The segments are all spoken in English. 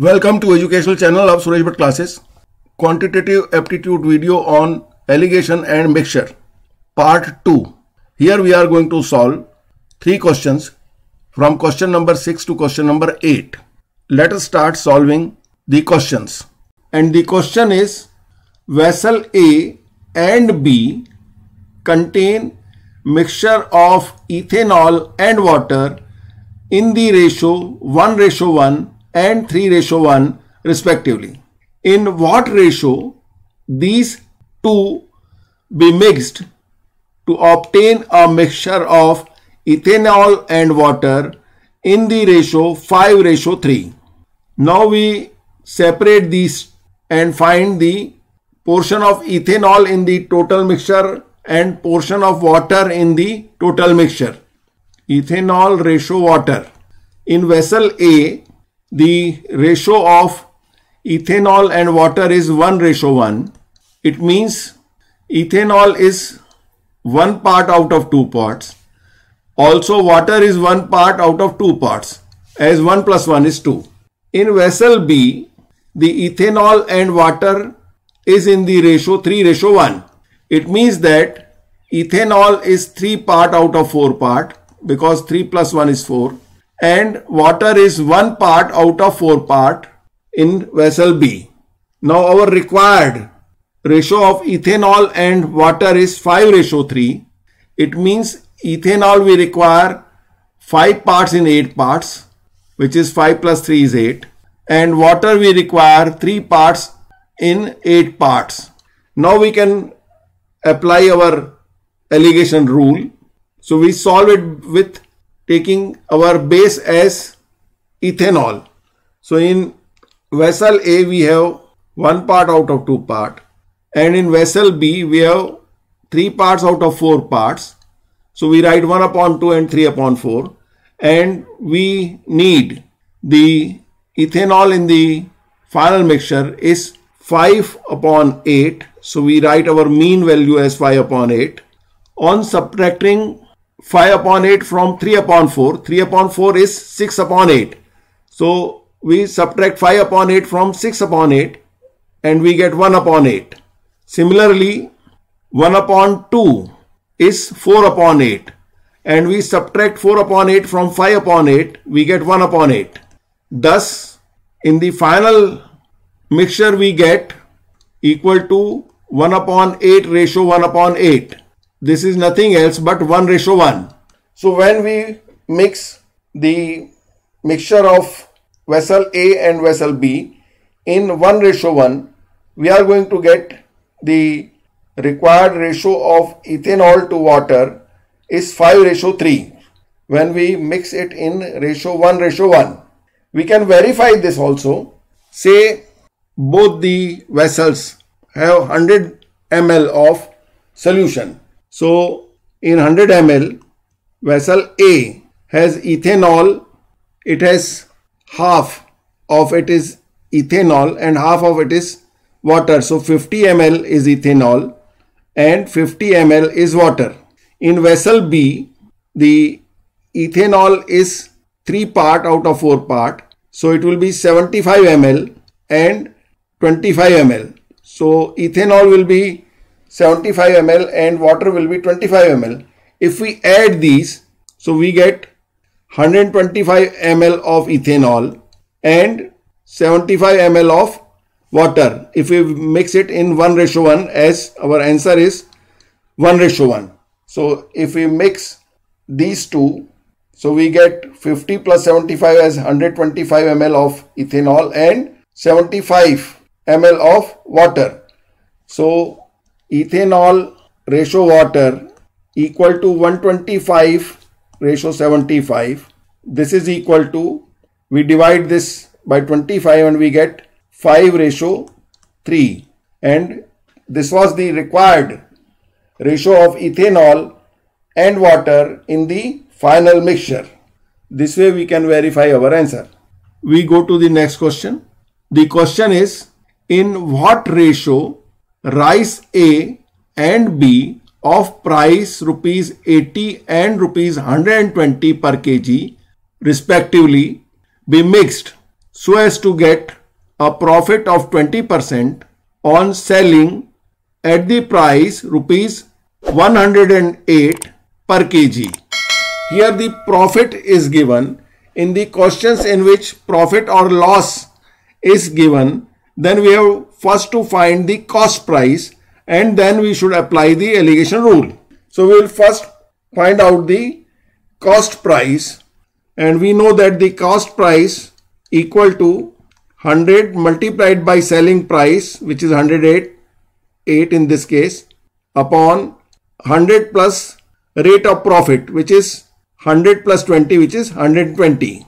Welcome to educational channel of Suresh Bhatt classes. Quantitative aptitude video on alligation and mixture part 2. Here we are going to solve three questions from question number 6 to question number 8. Let us start solving the questions. And the question is vessel A and B contain mixture of ethanol and water in the ratio 1 ratio 1 and 3 ratio 1 respectively. In what ratio these two be mixed to obtain a mixture of ethanol and water in the ratio 5 ratio 3. Now we separate these and find the portion of ethanol in the total mixture and portion of water in the total mixture ethanol ratio water. In vessel A, the ratio of ethanol and water is 1 ratio 1. It means ethanol is one part out of two parts. Also water is one part out of two parts as 1 plus 1 is 2. In vessel B, the ethanol and water is in the ratio 3 ratio 1. It means that ethanol is 3 part out of 4 part because 3 plus 1 is 4 and water is 1 part out of 4 part in vessel B. Now our required ratio of ethanol and water is 5 ratio 3. It means ethanol we require 5 parts in 8 parts which is 5 plus 3 is 8 and water we require 3 parts in 8 parts. Now we can apply our alligation rule so we solve it with taking our base as ethanol. So in vessel A we have one part out of two part and in vessel B we have three parts out of four parts. So we write 1 upon 2 and 3 upon 4 and we need the ethanol in the final mixture is 5 upon 8. So we write our mean value as 5 upon 8. On subtracting 5 upon 8 from 3 upon 4. 3 upon 4 is 6 upon 8. So we subtract 5 upon 8 from 6 upon 8 and we get 1 upon 8. Similarly, 1 upon 2 is 4 upon 8 and we subtract 4 upon 8 from 5 upon 8 we get 1 upon 8. Thus, in the final mixture we get equal to 1 upon 8 ratio 1 upon 8 this is nothing else but 1 ratio 1. So when we mix the mixture of vessel A and vessel B in 1 ratio 1, we are going to get the required ratio of ethanol to water is 5 ratio 3 when we mix it in ratio 1 ratio 1. We can verify this also. Say both the vessels have 100 ml of solution so in 100 ml, vessel A has ethanol. It has half of it is ethanol and half of it is water. So 50 ml is ethanol and 50 ml is water. In vessel B, the ethanol is 3 part out of 4 part. So it will be 75 ml and 25 ml. So ethanol will be 75 ml and water will be 25 ml. If we add these, so we get 125 ml of ethanol and 75 ml of water if we mix it in 1 ratio 1 as our answer is 1 ratio 1. So if we mix these two, so we get 50 plus 75 as 125 ml of ethanol and 75 ml of water. So ethanol ratio water equal to 125 ratio 75 this is equal to we divide this by 25 and we get 5 ratio 3 and this was the required ratio of ethanol and water in the final mixture. This way we can verify our answer. We go to the next question. The question is in what ratio rice A and B of price rupees 80 and rupees 120 per kg respectively be mixed. so as to get a profit of 20% on selling at the price rupees 108 per kg. Here the profit is given. In the questions in which profit or loss is given, then we have first to find the cost price and then we should apply the alligation rule. So we will first find out the cost price and we know that the cost price equal to 100 multiplied by selling price which is 108 8 in this case upon 100 plus rate of profit which is 100 plus 20 which is 120.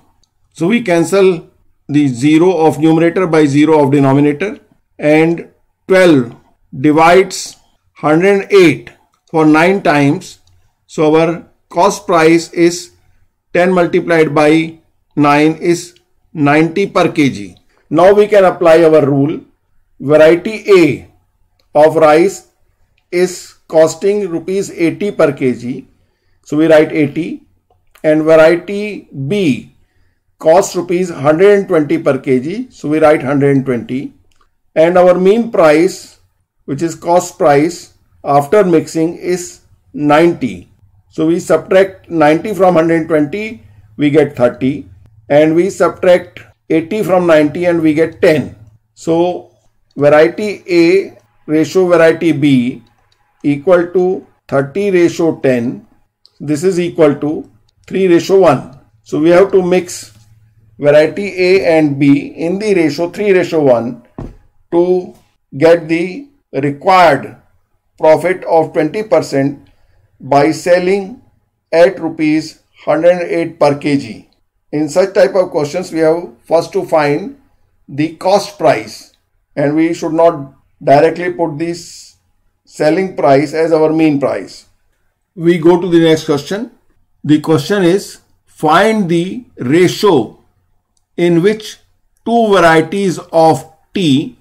So we cancel the 0 of numerator by 0 of denominator and 12 divides 108 for 9 times. So our cost price is 10 multiplied by 9 is 90 per kg. Now we can apply our rule. Variety A of rice is costing rupees 80 per kg. So we write 80 and variety B costs rupees 120 per kg. So we write 120 and our mean price which is cost price after mixing is 90. So we subtract 90 from 120 we get 30 and we subtract 80 from 90 and we get 10. So variety A ratio variety B equal to 30 ratio 10. This is equal to 3 ratio 1. So we have to mix variety A and B in the ratio 3 ratio 1 to get the required profit of 20% by selling at rupees 108 per kg. In such type of questions, we have first to find the cost price and we should not directly put this selling price as our mean price. We go to the next question. The question is find the ratio in which two varieties of tea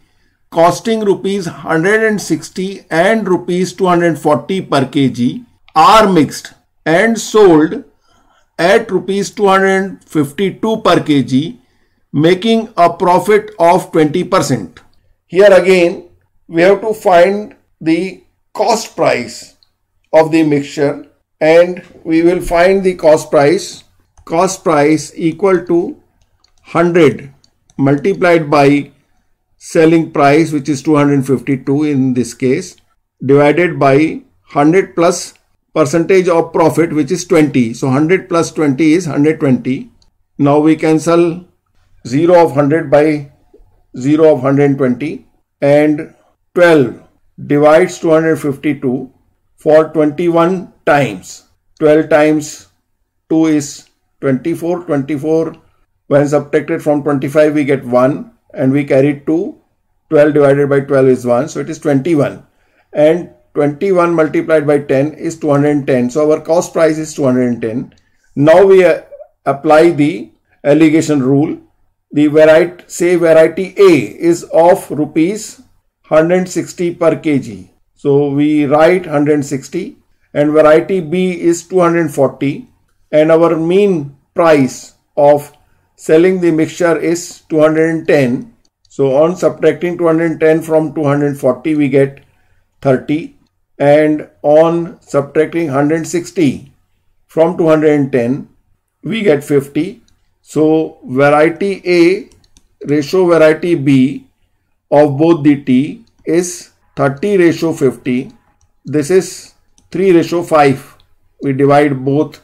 costing rupees 160 and rupees 240 per kg are mixed and sold at rupees 252 per kg making a profit of 20%. Here again we have to find the cost price of the mixture and we will find the cost price cost price equal to 100 multiplied by selling price which is 252 in this case divided by 100 plus percentage of profit which is 20 so 100 plus 20 is 120 now we cancel 0 of 100 by 0 of 120 and 12 divides 252 for 21 times. 12 times 2 is 24 24 when subtracted from 25 we get 1 and we carry 2 12 divided by 12 is 1 so it is 21 and 21 multiplied by 10 is 210 so our cost price is 210 now we uh, apply the alligation rule. The variety say variety a is of rupees 160 per kg. So we write 160 and variety b is 240 and our mean price of selling the mixture is 210. So on subtracting 210 from 240 we get 30 and on subtracting 160 from 210 we get 50. So variety A ratio variety B of both the tea is 30 ratio 50. This is 3 ratio 5. We divide both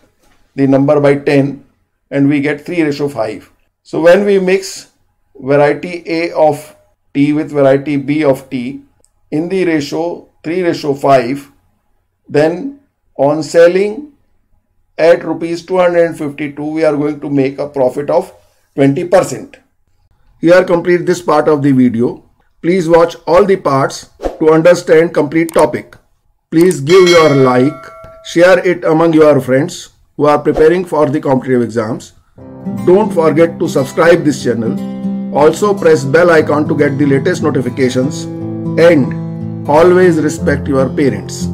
the number by 10 and we get 3 ratio 5. So when we mix variety A of tea with variety B of tea in the ratio 3 ratio 5 then on selling at rupees 252 we are going to make a profit of 20%. Here complete this part of the video. Please watch all the parts to understand complete topic. Please give your like, share it among your friends who are preparing for the competitive exams. Don't forget to subscribe this channel. Also press bell icon to get the latest notifications and always respect your parents.